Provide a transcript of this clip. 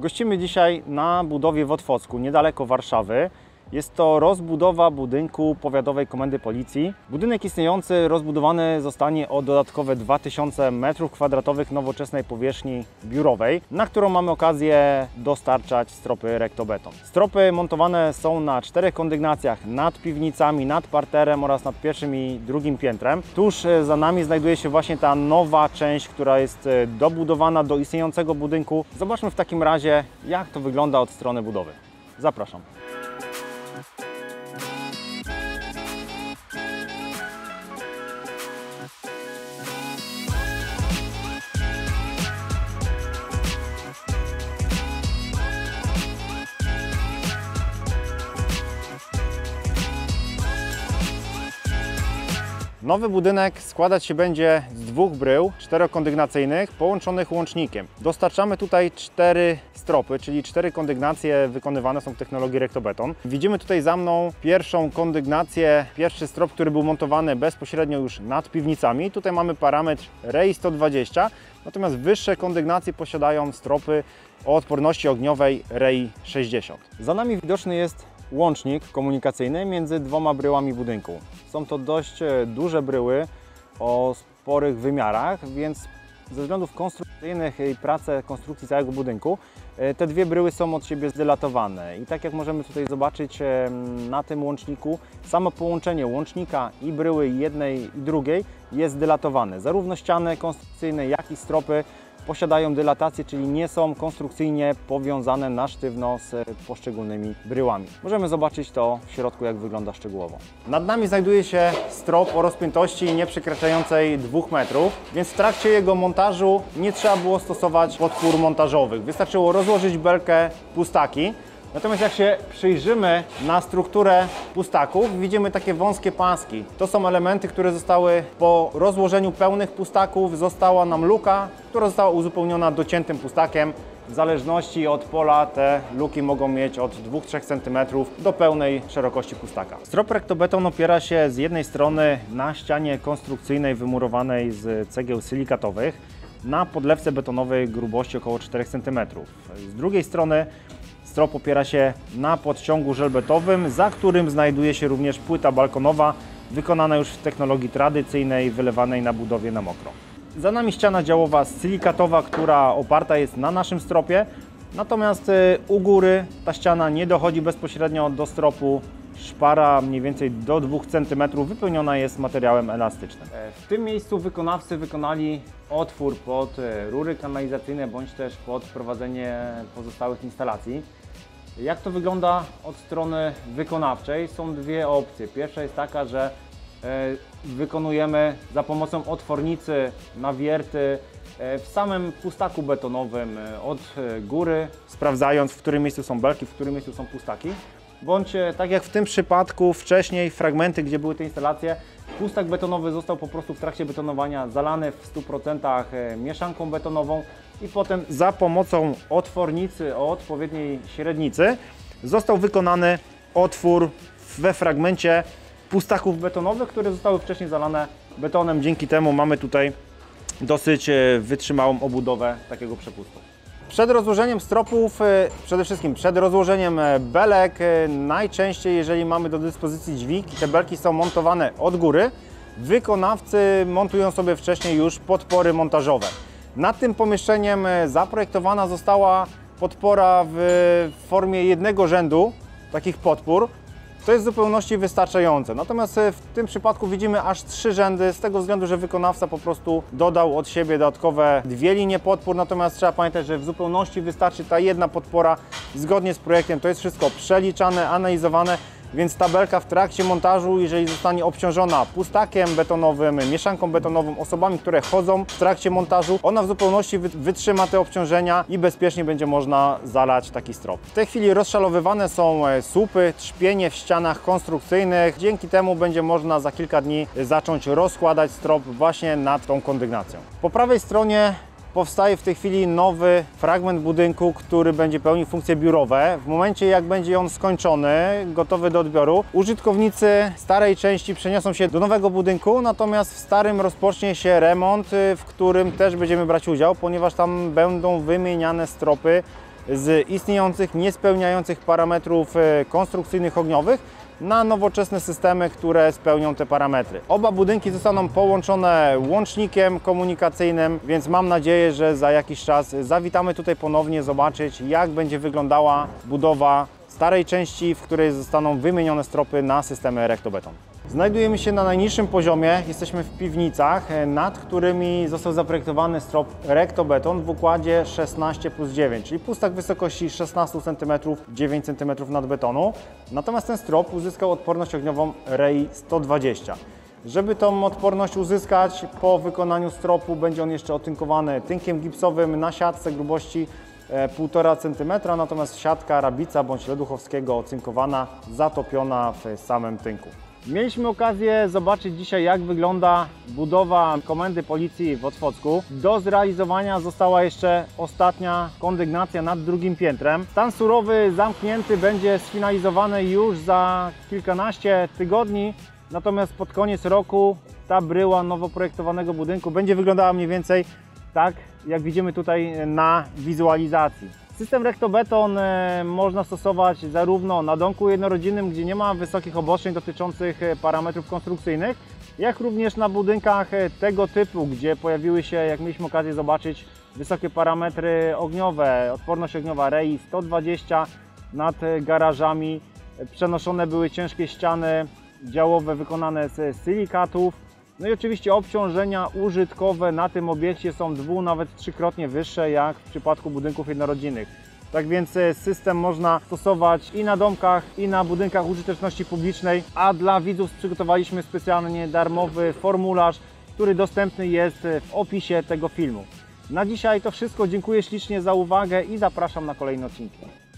Gościmy dzisiaj na budowie w Otwocku, niedaleko Warszawy. Jest to rozbudowa budynku Powiatowej Komendy Policji. Budynek istniejący rozbudowany zostanie o dodatkowe 2000 m2 nowoczesnej powierzchni biurowej, na którą mamy okazję dostarczać stropy rektobeton. Stropy montowane są na czterech kondygnacjach nad piwnicami, nad parterem oraz nad pierwszym i drugim piętrem. Tuż e, za nami znajduje się właśnie ta nowa część, która jest e, dobudowana do istniejącego budynku. Zobaczmy w takim razie, jak to wygląda od strony budowy. Zapraszam. Nowy budynek składać się będzie z dwóch brył czterokondygnacyjnych połączonych łącznikiem. Dostarczamy tutaj cztery stropy, czyli cztery kondygnacje wykonywane są w technologii rektobeton. Widzimy tutaj za mną pierwszą kondygnację, pierwszy strop, który był montowany bezpośrednio już nad piwnicami. Tutaj mamy parametr REI 120, natomiast wyższe kondygnacje posiadają stropy o odporności ogniowej REI 60. Za nami widoczny jest łącznik komunikacyjny między dwoma bryłami budynku. Są to dość e, duże bryły o sporych wymiarach, więc ze względów konstrukcyjnych i pracy konstrukcji całego budynku e, te dwie bryły są od siebie zdylatowane. I tak jak możemy tutaj zobaczyć e, na tym łączniku, samo połączenie łącznika i bryły jednej i drugiej jest dylatowane. Zarówno ściany konstrukcyjne, jak i stropy posiadają dylatację, czyli nie są konstrukcyjnie powiązane na sztywno z poszczególnymi bryłami. Możemy zobaczyć to w środku, jak wygląda szczegółowo. Nad nami znajduje się strop o rozpiętości nie przekraczającej 2 metrów, więc w trakcie jego montażu nie trzeba było stosować podpór montażowych. Wystarczyło rozłożyć belkę pustaki, Natomiast jak się przyjrzymy na strukturę pustaków, widzimy takie wąskie paski. To są elementy, które zostały po rozłożeniu pełnych pustaków, została nam luka, która została uzupełniona dociętym pustakiem. W zależności od pola te luki mogą mieć od 2-3 cm do pełnej szerokości pustaka. Strop rektobeton opiera się z jednej strony na ścianie konstrukcyjnej wymurowanej z cegieł silikatowych na podlewce betonowej grubości około 4 cm. Z drugiej strony Strop opiera się na podciągu żelbetowym, za którym znajduje się również płyta balkonowa, wykonana już w technologii tradycyjnej, wylewanej na budowie na mokro. Za nami ściana działowa silikatowa, która oparta jest na naszym stropie, natomiast y, u góry ta ściana nie dochodzi bezpośrednio do stropu. Szpara mniej więcej do 2 cm wypełniona jest materiałem elastycznym. E, w tym miejscu wykonawcy wykonali otwór pod e, rury kanalizacyjne bądź też pod prowadzenie pozostałych instalacji. Jak to wygląda od strony wykonawczej? Są dwie opcje. Pierwsza jest taka, że e, wykonujemy za pomocą otwornicy nawierty e, w samym pustaku betonowym e, od góry, sprawdzając w którym miejscu są belki, w którym miejscu są pustaki. Bądź tak jak w tym przypadku wcześniej fragmenty, gdzie były te instalacje, pustak betonowy został po prostu w trakcie betonowania zalany w 100% mieszanką betonową i potem za pomocą otwornicy o odpowiedniej średnicy został wykonany otwór we fragmencie pustaków betonowych, które zostały wcześniej zalane betonem. Dzięki temu mamy tutaj dosyć e, wytrzymałą obudowę takiego przepustu. Przed rozłożeniem stropów, e, przede wszystkim przed rozłożeniem e, belek, najczęściej jeżeli mamy do dyspozycji dźwig te belki są montowane od góry, wykonawcy montują sobie wcześniej już podpory montażowe. Nad tym pomieszczeniem e, zaprojektowana została podpora w formie jednego rzędu takich podpór. To jest w zupełności wystarczające. Natomiast e, w tym przypadku widzimy aż trzy rzędy, z tego względu, że wykonawca po prostu dodał od siebie dodatkowe dwie linie podpór. Natomiast trzeba pamiętać, że w zupełności wystarczy ta jedna podpora zgodnie z projektem. To jest wszystko przeliczane, analizowane więc tabelka w trakcie montażu, jeżeli zostanie obciążona pustakiem betonowym, mieszanką betonową, osobami, które chodzą w trakcie montażu, ona w zupełności wytrzyma te obciążenia i bezpiecznie będzie można zalać taki strop. W tej chwili rozszalowywane są e, słupy, trzpienie w ścianach konstrukcyjnych. Dzięki temu będzie można za kilka dni zacząć rozkładać strop właśnie nad tą kondygnacją. Po prawej stronie powstaje w tej chwili nowy fragment budynku, który będzie pełnił funkcje biurowe. W momencie jak będzie on skończony, gotowy do odbioru, użytkownicy starej części przeniosą się do nowego budynku, natomiast w starym rozpocznie się remont, w którym też będziemy brać udział, ponieważ tam będą wymieniane stropy z istniejących, niespełniających parametrów e, konstrukcyjnych ogniowych na nowoczesne systemy, które spełnią te parametry. Oba budynki zostaną połączone łącznikiem komunikacyjnym, więc mam nadzieję, że za jakiś czas zawitamy tutaj ponownie zobaczyć, jak będzie wyglądała budowa starej części, w której zostaną wymienione stropy na systemy Erectobeton. Znajdujemy się na najniższym poziomie, jesteśmy w piwnicach, e, nad którymi został zaprojektowany strop Rectobeton w układzie 16 plus 9, czyli pustak wysokości 16 cm, 9 cm nadbetonu. Natomiast ten strop uzyskał odporność ogniową REI 120. Żeby tą odporność uzyskać, po wykonaniu stropu będzie on jeszcze otynkowany tynkiem gipsowym na siatce grubości 1,5 cm, natomiast siatka rabica bądź leduchowskiego ocynkowana, zatopiona w samym tynku. Mieliśmy okazję zobaczyć dzisiaj, jak wygląda budowa komendy policji w Otwocku. Do zrealizowania została jeszcze ostatnia kondygnacja nad drugim piętrem. Stan surowy zamknięty będzie sfinalizowany już za kilkanaście tygodni, natomiast pod koniec roku ta bryła nowo projektowanego budynku będzie wyglądała mniej więcej tak, jak widzimy tutaj na wizualizacji. System Rectobeton e, można stosować zarówno na domku jednorodzinnym, gdzie nie ma wysokich obostrzeń dotyczących e, parametrów konstrukcyjnych, jak również na budynkach e, tego typu, gdzie pojawiły się, jak mieliśmy okazję zobaczyć, wysokie parametry ogniowe, odporność ogniowa REI 120 nad e, garażami. E, Przenoszone były ciężkie ściany działowe wykonane z silikatów. No i oczywiście obciążenia użytkowe na tym obiekcie są dwu, nawet trzykrotnie wyższe jak w przypadku budynków jednorodzinnych. Tak więc e, system można stosować i na domkach, i na budynkach użyteczności publicznej, a dla widzów przygotowaliśmy specjalnie darmowy formularz, który dostępny jest e, w opisie tego filmu. Na dzisiaj to wszystko. Dziękuję ślicznie za uwagę i zapraszam na kolejne odcinki.